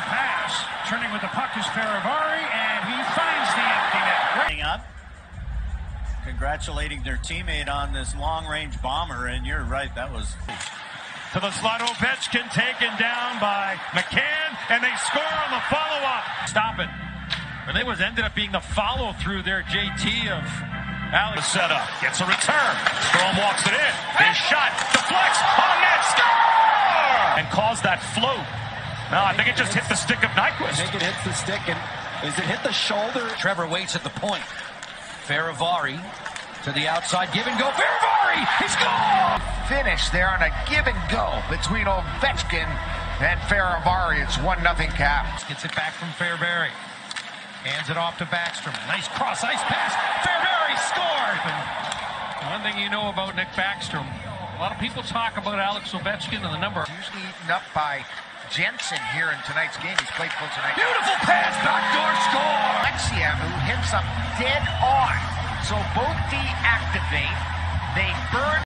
pass. Turning with the puck is Fehérváry, and he finds the empty net. Great. up, congratulating their teammate on this long-range bomber, and you're right, that was to the slot. Ovechkin taken down by McCann, and they score on the follow-up. Stop it. And it was ended up being the follow-through there, JT of Alex set up. Gets a return. Strome walks it in. His shot deflects on net. Score! And caused that float. No, I think it just hit the stick of Nyquist. I think it hits the stick, and does it hit the shoulder? Trevor waits at the point. Fehérváry to the outside, give and go. Fehérváry, he's gone! Finish there on a give and go between Ovechkin and Fehérváry. It's 1 nothing Caps. Gets it back from Fehérváry. Hands it off to Backstrom. Nice cross ice pass. Fehérváry scored. And one thing you know about Nick Backstrom, a lot of people talk about Alex Ovechkin and the number. Usually eaten up by Jensen here in tonight's game. He's played full tonight. Beautiful pass, backdoor score. Alexia, who hits up dead on. So both deactivate. They burn